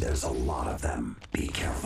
There's a lot of them. Be careful.